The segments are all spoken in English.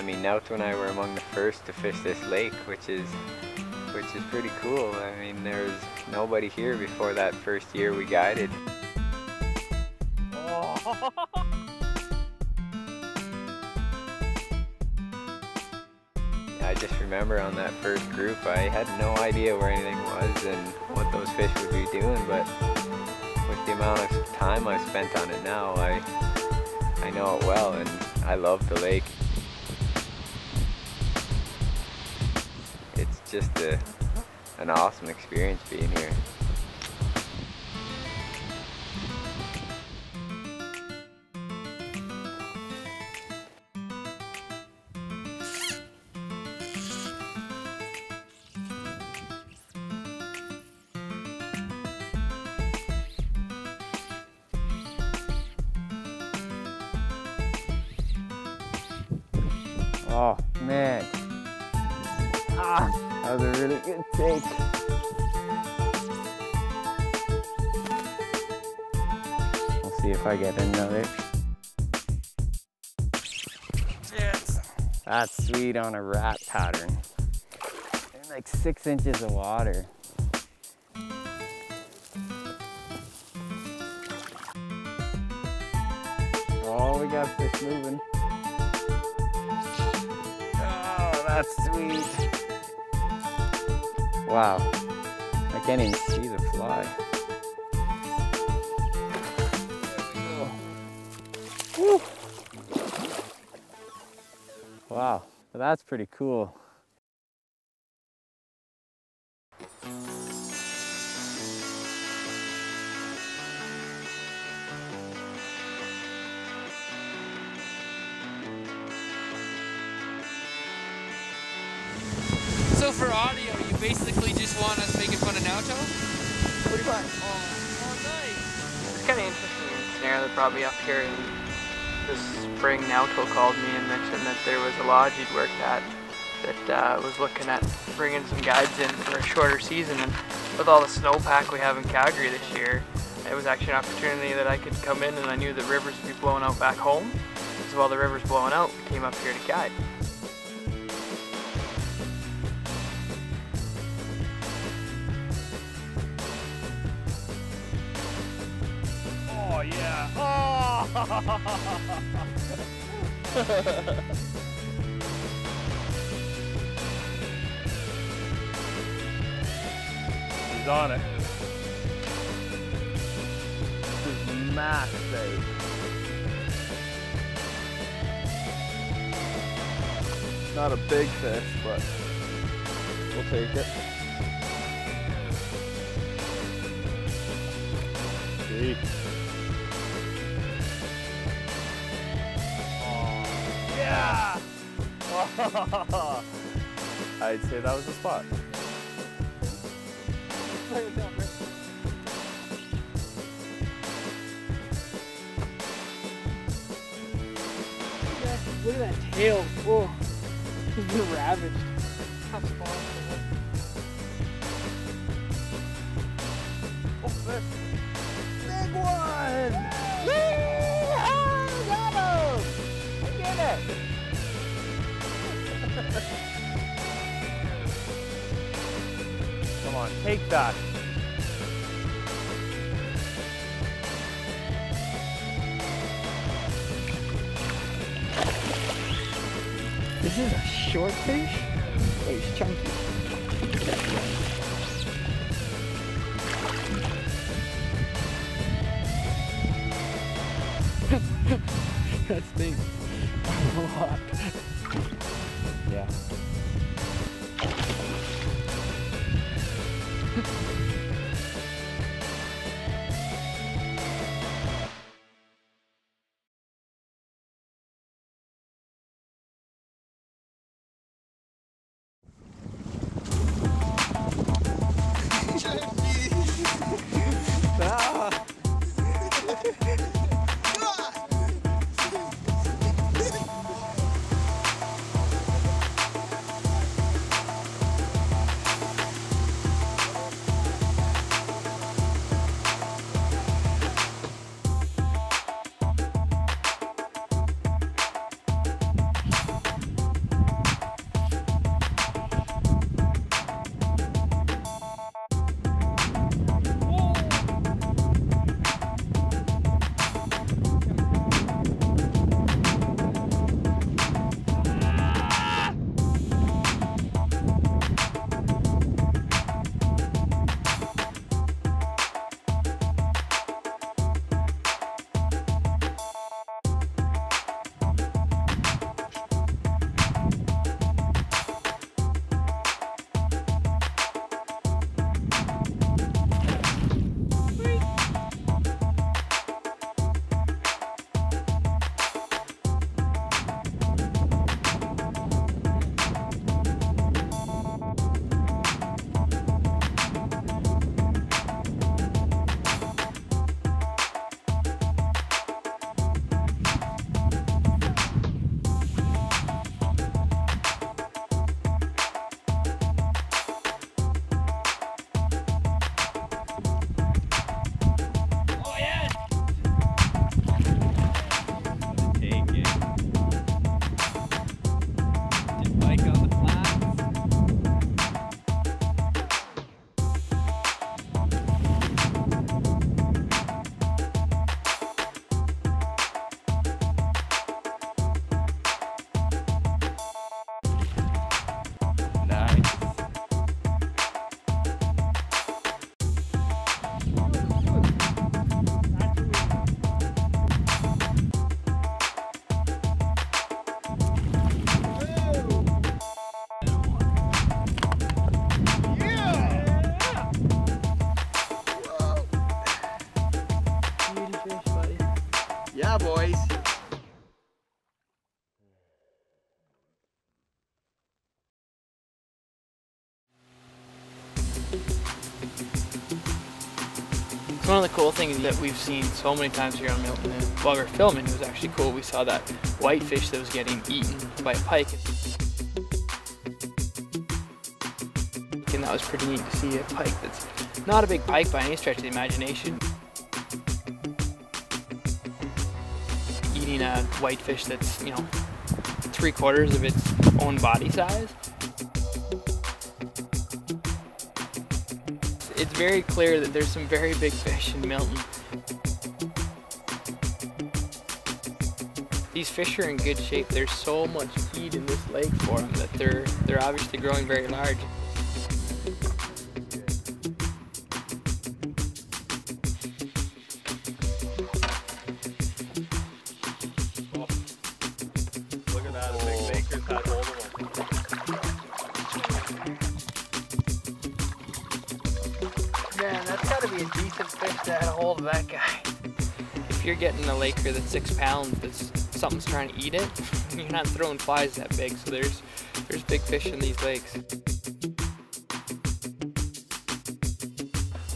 I mean, Naoto and I were among the first to fish this lake, which is which is pretty cool. I mean, there was nobody here before that first year we guided. Oh. I just remember on that first group, I had no idea where anything was and what those fish would be doing, but with the amount of time I've spent on it now, I, I know it well and I love the lake. It's just a, an awesome experience being here. Oh man. Ah, that was a really good take. We'll see if I get another. Yes. That's sweet on a rat pattern. In like six inches of water. Oh, we got fish moving. Oh, that's sweet. Wow, I can't even see the fly. Wow, that's pretty cool. Basically just want us making fun of Naoto? Pretty much. Oh, oh nice. It's kind of interesting snare that brought me up here in this spring. Naoto called me and mentioned that there was a lodge he'd worked at that uh, was looking at bringing some guides in for a shorter season. And with all the snowpack we have in Calgary this year, it was actually an opportunity that I could come in and I knew the rivers would be blowing out back home. So while the river's blowing out, we came up here to guide. Oh. He's on it. This is bait. Not a big fish, but we'll take it. See. I'd say that was the spot. Look at that tail. Whoa. He's been ravaged. How small? Oh, fish. Big one! Come on, take that. This is a short fish? Oh, he's chunky. that stinks a lot. That we've seen so many times here on Milton. And while we're filming, it was actually cool. We saw that whitefish that was getting eaten by a pike. And that was pretty neat to see a pike that's not a big pike by any stretch of the imagination. Eating a whitefish that's, you know, three quarters of its own body size. It's very clear that there's some very big fish in Milton. These fish are in good shape. There's so much feed in this lake for them that they're they're obviously growing very large. Decent fish to have a hold of that guy. If you're getting a laker that's six pounds, that's something's trying to eat it. You're not throwing flies that big, so there's there's big fish in these lakes.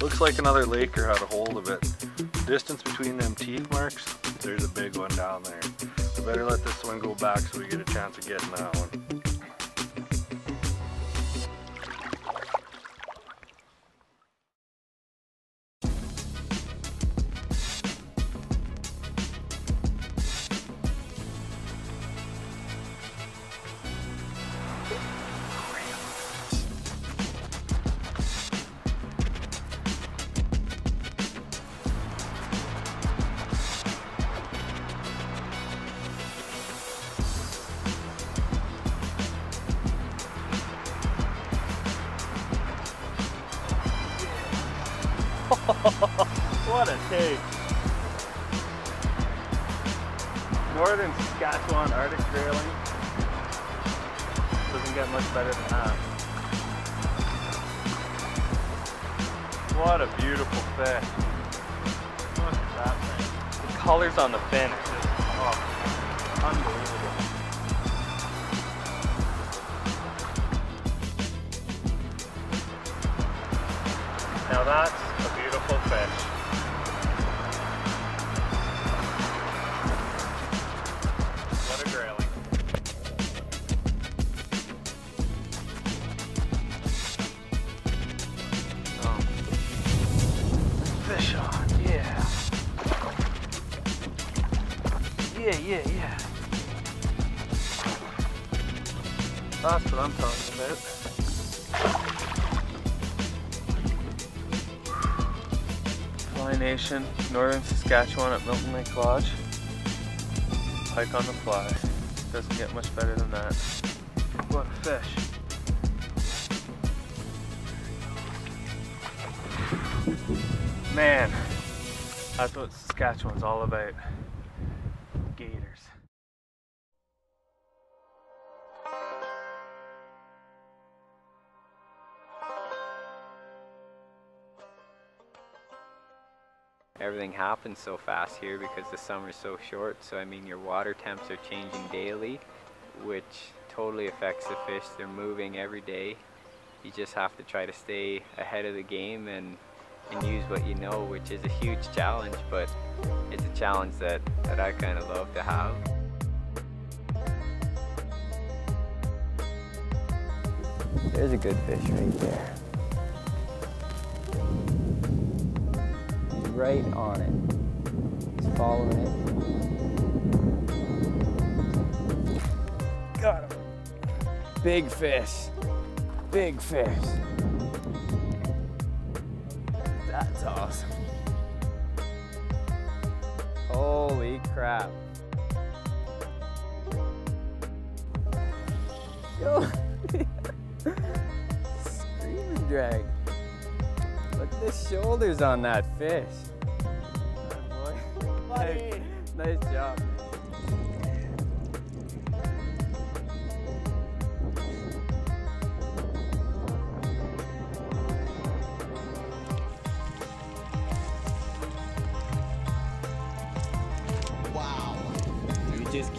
Looks like another laker had a hold of it. Distance between them teeth marks, there's a big one down there. We better let this one go back so we get a chance of getting that one. What a take. Northern Saskatchewan Arctic grayling. Doesn't get much better than that. What a beautiful fish. Look at that thing. The colors on the fin are just oh, unbelievable. Now that's a beautiful Fly Nation, Northern Saskatchewan at Milton Lake Lodge. Pike on the fly. Doesn't get much better than that. What a fish. Man, that's what Saskatchewan's all about. Everything happens so fast here because the summer's so short. So I mean, your water temps are changing daily, which totally affects the fish. They're moving every day. You just have to try to stay ahead of the game and and use what you know, which is a huge challenge, but it's a challenge that, that I kind of love to have. There's a good fish right there. Right on it. He's following it. Got him. Big fish. Big fish. That's awesome. Holy crap. Yo. Screaming drag. Look at the shoulders on that fish. Boy. Nice, nice job.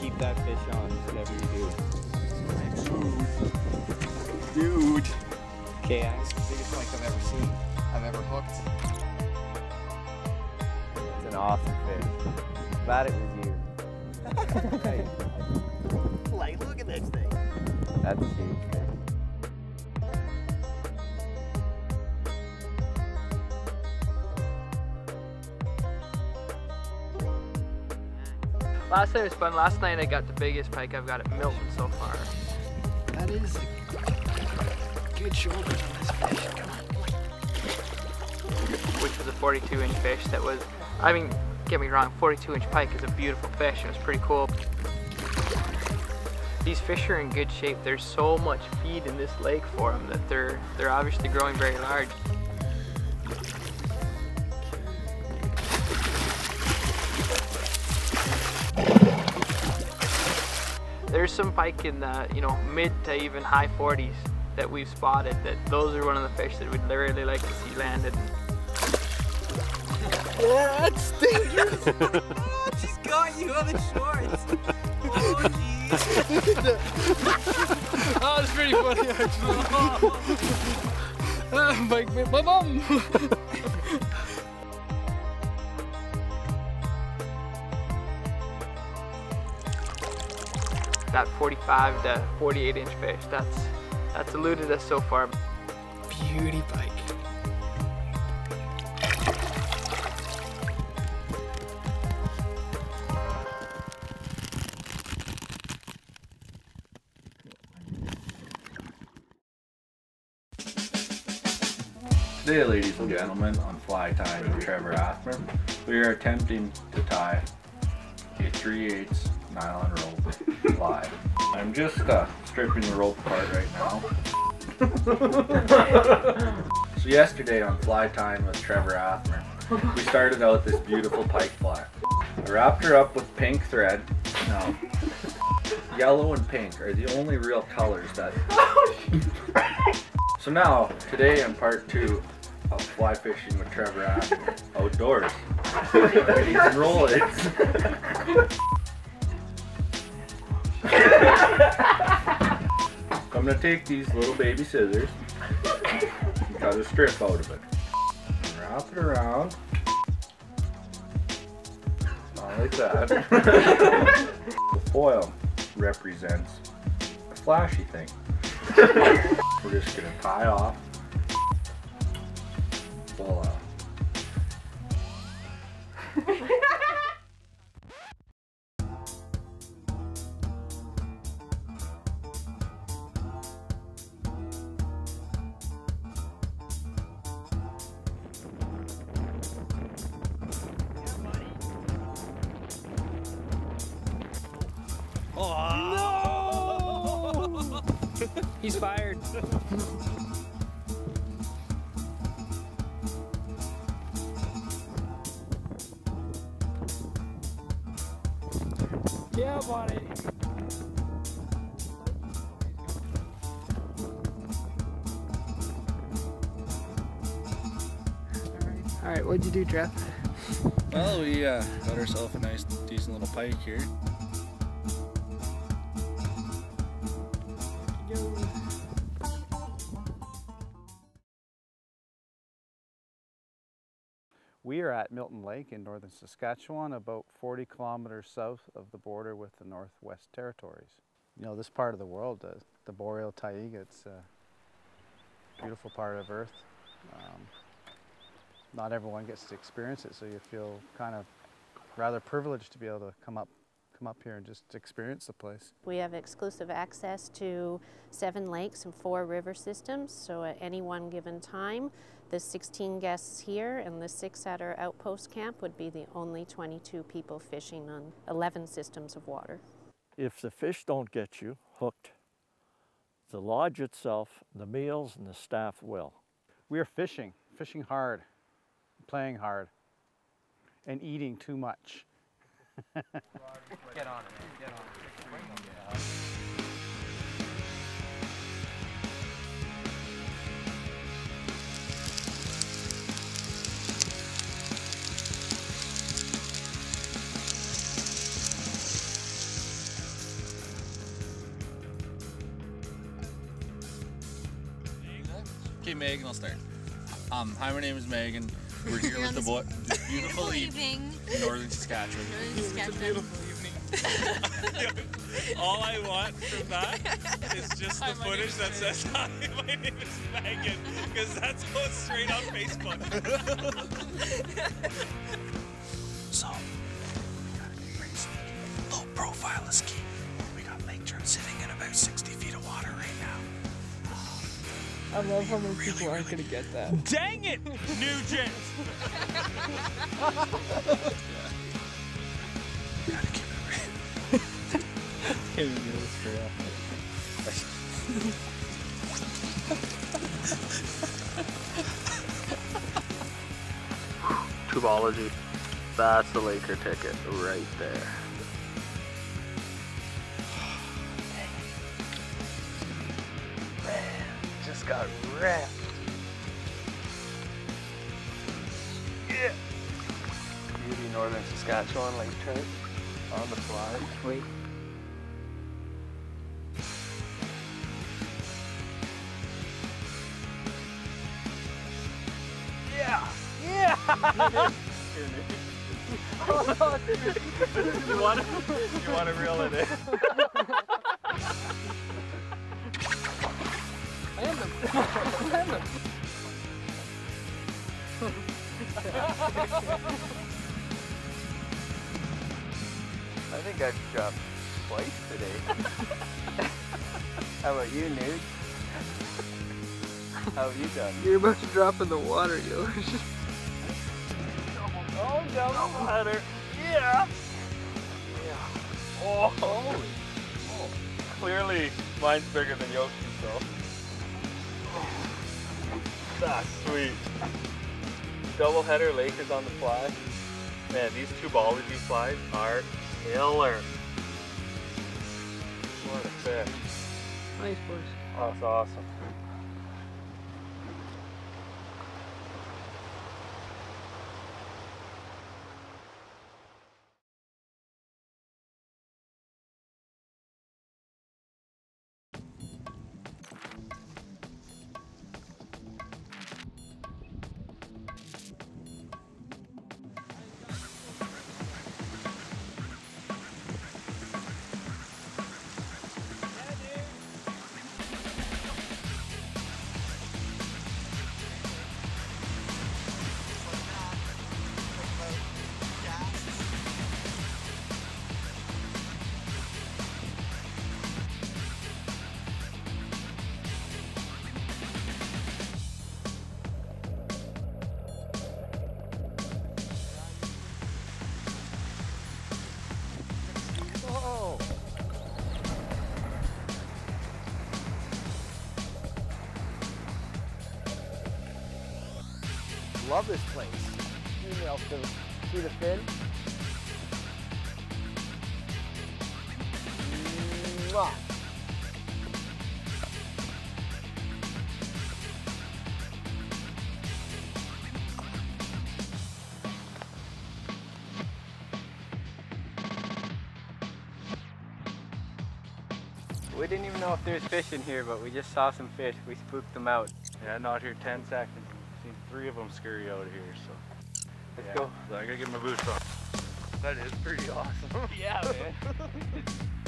keep that fish on, whatever you do. Dude. Okay, Biggest pike I've ever seen. I've ever hooked. It's an awesome fish. Glad it was you. Hey, Like, look at this thing. That's a huge fish. Last night was fun. Last night I got the biggest pike I've got at Milton so far. That is good shoulders on this fish. Come on. which was a 42 inch fish that was, I mean, get me wrong, 42 inch pike is a beautiful fish and it's pretty cool. These fish are in good shape. There's so much feed in this lake for them that they're they're obviously growing very large. There's some pike in the you know mid to even high 40s that we've spotted that those are one of the fish that we'd really like to see landed. That's dangerous. She's got you on the shorts. Oh, jeez. Oh, it's pretty funny actually. Ah, my, my mom. that 45 to 48 inch fish. That's that's eluded us so far. Beauty pike. Today, ladies and gentlemen, on Fly Time with Trevor Athman, we are attempting to tie a 3 8 nylon rope fly. I'm just uh, stripping the rope apart right now. so yesterday on Fly Time with Trevor Athman, we started out this beautiful pike fly. I wrapped her up with pink thread. Now, yellow and pink are the only real colors that so now, today on part two fly fishing with Trevor outdoors. Ladies and roll it. I'm gonna take these little baby scissors and cut a strip out of it. Wrap it around. Not like that. the foil represents a flashy thing. We're just gonna tie off. Voila. He's fired. All right, what'd you do, Jeff? Well, we uh, got ourselves a nice, decent little pike here. We are at Milton Lake in northern Saskatchewan, about 40 kilometers south of the border with the Northwest Territories. You know, this part of the world, uh, the boreal taiga, it's a beautiful part of Earth. Um, not everyone gets to experience it, so you feel kind of rather privileged to be able to come up, come up here and just experience the place. We have exclusive access to seven lakes and four river systems, so at any one given time, the 16 guests here and the six at our outpost camp would be the only 22 people fishing on 11 systems of water. if the fish don't get you hooked, the lodge itself, the meals, and the staff will. We are fishing, fishing hard, playing hard, and eating too much. Get on it, man. Get on it. Megan will start. Um, hi, my name is Megan. We're here with the boy. This beautiful evening. Northern Saskatchewan. All I want from that is just the footage that says hi, my name is Megan, because that's going straight on Facebook. So, we gotta get pretty sneaky. Low profile is key. We got Lake Trout sitting in about 60 feet I love how many people aren't gonna get that. Dang it, Nugent! Gotta keep it real. Tubology. That's the Laker ticket right there. Just got wrecked. Yeah. Beauty Northern Saskatchewan Lake Trout on the fly. Wait. Yeah! Yeah! oh. You want to, you want to reel it in? today. How about you, Nude? How have you done? You're about to drop in the water, yo. Oh, double header. Yeah. Yeah. Oh, holy. Oh. Clearly, mine's bigger than Yoki's, though. That's ah, sweet. Double header Lakers on the fly. Man, these two ballology flies are killer. Nice, boys. That's awesome. Love this place. Email to see the fin. Mwah. We didn't even know if there was fish in here, but we just saw some fish. We spooked them out. Yeah, not here 10 seconds. Seen three of them scurry out of here, so. Let's yeah. go. So I gotta get my boots on. That is pretty awesome. Yeah, man.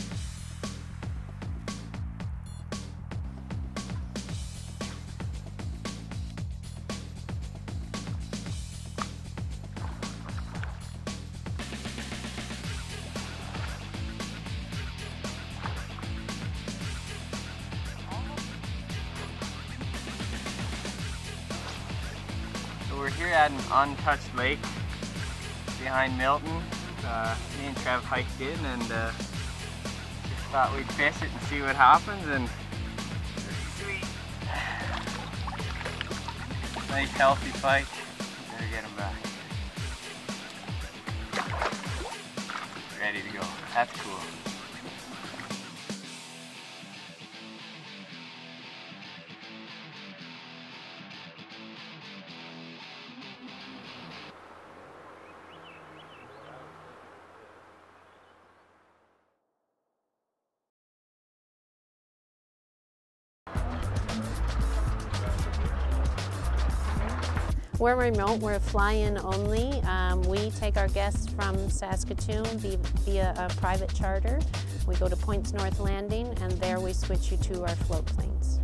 untouched lake behind Milton. Uh, me and Trev hiked in and uh, just thought we'd fish it and see what happens and sweet. Nice healthy fight. Get him back. Ready to go. That's cool. We're remote, we're fly-in only. Um, we take our guests from Saskatoon via, via a private charter. We go to Points North Landing and there we switch you to our float planes.